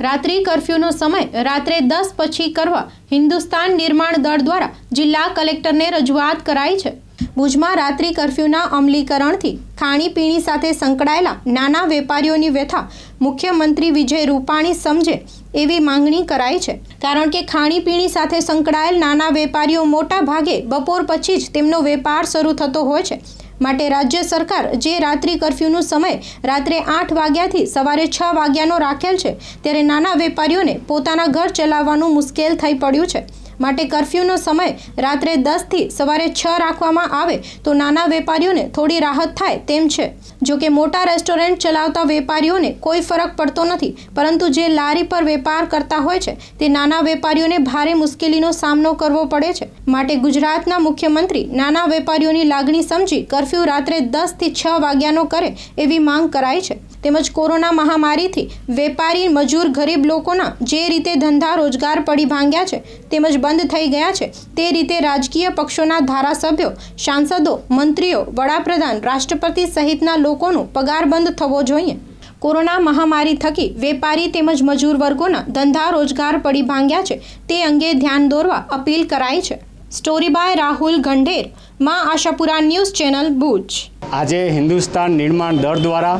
રાત્રિ કર્ફ્યુનો સમય રાત્રે દસ પછી કરવા હિન્દુસ્તાન નિર્માણ દળ દ્વારા જિલ્લા કલેક્ટરને રજૂઆત કરાઈ છે. ભુજમાં રાત્રિ કર્ફ્યુના અમલીકરણથી ખાણીપીણી સાથે સંકળાયેલા નાના વેપારીઓની વ્યથા મુખ્યમંત્રી વિજય રૂપાણી સમજે એવી માંગણી કરાઈ છે. કારણ કે ખાણીપીણી સાથે સંકળાયેલ નાના વેપારીઓ મોટા ભાગે બપોર પછી જ તેમનો વેપાર શરૂ થતો હોય છે. માટે રાજ્ય સરકાર જે રાત્રિ કર્ફ્યુનો સમય રાત્રે આઠ વાગ્યાથી સવારે છ વાગ્યાનો રાખેલ છે, ત્યારે નાના વેપારીઓને પોતાના ઘર ચલાવવાનું મુશ્કેલ થઈ પડ્યું છે. માટે કર્ફ્યુનો સમય રાત્રે દસથી સવારે છ રાખવામાં આવે તો નાના વેપારીઓને થોડી રાહત થાય તેમ છે. જો કે મોટા રેસ્ટોરન્ટ ચલાવતા વેપારીઓને કોઈ ફરક પડતો નથી, પરંતુ જે લારી પર વેપાર કરતા હોય છે, તે નાના વેપારીઓને ભારે મુશ્કેલીનો સામનો કરવો પડે છે. માટે ગુજરાતના મુખ્યમંત્રી નાના વેપારીઓની લાગણી સમજી કર્ફ્યુ રાત્રે દસથી છ વાગ્યાનો કરે એવી માંગ કરાઈ છે. તેમજ કોરોના મહામારીથી વેપારી, મજૂર, ગરીબ લોકોના જે રીતે ધંધા રોજગાર પડી ભાંગ્યા છે, તેમજ બંધ થઈ ગયા છે, તે રીતે રાજકીય પક્ષોના ધારાસભ્યો, સાંસદો, મંત્રીઓ, વડાપ્રધાન, રાષ્ટ્રપતિ સહિતના લોકોનો પગાર બંધ થવો જોઈએ. કોરોના મહામારી થકી વેપારી તેમજ મજૂર વર્ગોના ધંધા રોજગાર પડી ભાંગ્યા છે, તે અંગે ધ્યાન દોરવા અપીલ કરાઈ છે. સ્ટોરી બાય રાહુલ ગંઢેર, માં આશાપુરા ન્યૂઝ ચેનલ ભુજ. આજે હિન્દુસ્તાન નિર્માણ દળ દ્વારા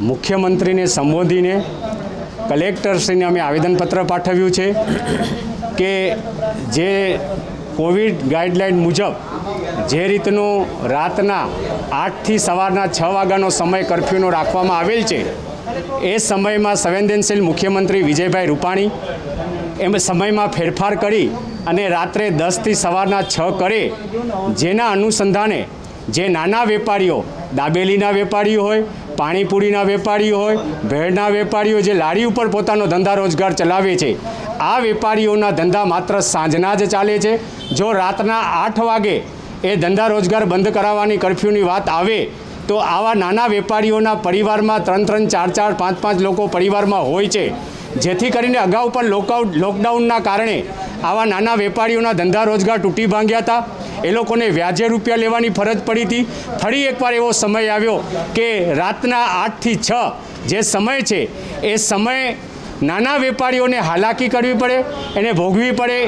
મુખ્યમંત્રીને સંબોધીને કલેક્ટરશ્રીને અમે આવેદનપત્ર પાઠવ્યું છે કે જે કોવિડ ગાઈડલાઇન મુજબ જે રીતનું રાતના આઠથી સવારના છ વાગ્યાનો સમય કર્ફ્યુનો રાખવામાં આવેલ છે, એ સમયમાં સંવેદનશીલ મુખ્યમંત્રી વિજયભાઈ રૂપાણી એમ સમયમાં ફેરફાર કરી અને રાત્રે દસથી સવારના છ કરે જેના અનુસંધાને જે નાના વેપારીઓ, દાબેલીના વેપારીઓ હોય, પાણીપુરીના વેપારીઓ હોય, ભેળના વેપારીઓ જે લારી ઉપર પોતાનો ધંધા રોજગાર ચલાવે છે, આ વેપારીઓના ધંધા માત્ર સાંજના જ ચાલે છે. જો રાતના આઠ વાગે એ ધંધા રોજગાર બંધ કરાવવાની કર્ફ્યુની વાત આવે, તો આવા નાના વેપારીઓના પરિવારમાં ત્રણ ત્રણ ચાર ચાર પાંચ પાંચ લોકો પરિવારમાં હોય છે. જેથી કરીને અગાઉ પણ લોકડાઉનના કારણે આવા નાના વેપારીઓના ધંધા રોજગાર તૂટી ભાંગ્યા હતા. એ લોકોને વ્યાજે રૂપિયા લેવાની ફરજ પડી હતી. ફરી એકવાર એવો સમય આવ્યો કે રાતના આઠથી છ જે સમય છે, એ સમય નાના વેપારીઓને હાલાકી કરવી પડે, એને ભોગવી પડે.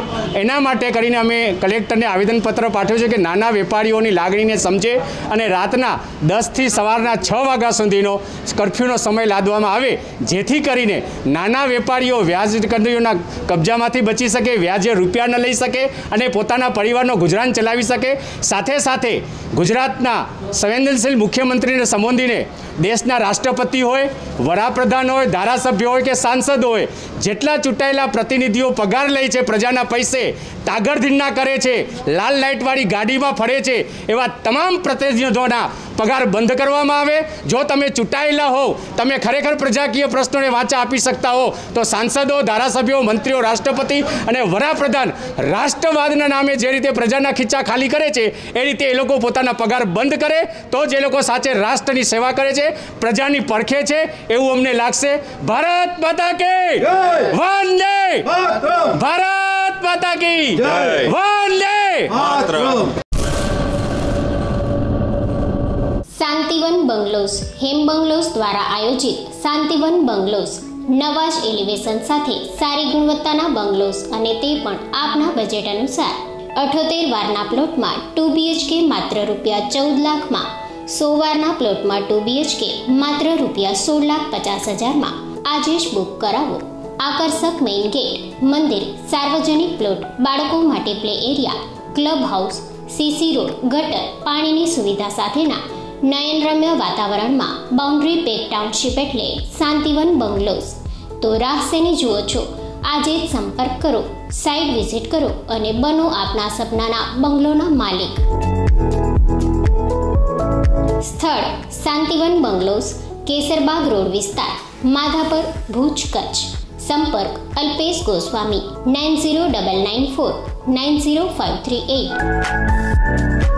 એના માટે કરીને અમે કલેક્ટરને આવેદનપત્ર પાઠવ્યું છે કે નાના વેપારીઓની લાગણીને સમજે અને રાતના દસથી સવારના છ વાગ્યા સુધીનો કરફ્યુનો સમય લાદવામાં આવે, જેથી કરીને નાના વેપારીઓ વ્યાજ કંદરીઓના કબજામાંથી બચી શકે, વ્યાજે રૂપિયા ન લઈ શકે અને પોતાના પરિવારનો ગુજરાન ચલાવી શકે. સાથે સાથે ગુજરાતના સંવેદનશીલ મુખ્યમંત્રીને સંબોધીને દેશના રાષ્ટ્રપતિ હોય, વડાપ્રધાન હોય, ધારાસભ્ય હોય કે સાંસદ હોય જેટલા ચૂંટાયેલા પ્રતિનિધિઓ પગાર લે છે પ્રજાના પૈસે તાગરધીરના કરે છે, લાલ લાઇટવાળી ગાડીમાં ફરે છે, એવા તમામ પ્રતિનિધિઓના પગાર બંધ કરવામાં આવે જો તમે ચૂંટાયેલા હોવ તમે ખરેખર પ્રજાકીય પ્રશ્નોને વાંચા આપી શકતા હો તો સાંસદો ધારાસભ્યો મંત્રીઓ રાષ્ટ્રપતિ અને વડાપ્રધાન રાષ્ટ્રવાદના નામે જે રીતે પ્રજાના ખીચા ખાલી કરે છે એ રીતે એ લોકો પોતાના પગાર બંધ કરે તો જ એ લોકો સાચે રાષ્ટ્રની સેવા કરે છે પ્રજાની પરખે છે એવું અમને લાગશે. ભારત માતા કે! વંદે! ભારત માતા કી! વંદે! શાંતિવન બંગલોઝ, હેમ બંગલોઝ દ્વારા આયોજિત શાંતિવન બંગલોઝ નવા જ એલિવેશન સાથે સારી ગુણવત્તાના બંગલોઝ અને તે પણ આપના બજેટ અનુસાર. અઠોતેર વારના પ્લોટમાં ટુ બીએચકે માત્ર રૂપિયા ચૌદ લાખમાં, સો વારના પ્લોટમાં ટુ બીએચકે માત્ર રૂપિયા સોળ લાખ પચાસ હજારમાં. આજે જ બુક કરાવો. આકર્ષક મેઇન ગેટ, મંદિર, સાર્વજનિક પ્લોટ, બાળકો માટે play area, club house, CC road, ગટર, પાણીની સુવિધા સાથેના નયનરમ્ય વાતાવરણમાં બાઉન્ડ્રી પેક ટાઉનશીપ એટલે શાંતિવન બંગલોઝ. તો રાહ જુઓ છો? આજે જ સંપર્ક કરો સાઇટ વિઝિટ કરો અને બનો આપના સપનાના બંગલોના માલિક. સ્થળ, શાંતિવન બંગલોઝ, કેસરબાગ રોડ વિસ્તાર, માધાપર ભુજ કચ્છ. સંપર્ક, Alpesh Goswami nine zero double nine four nine zero five three eight.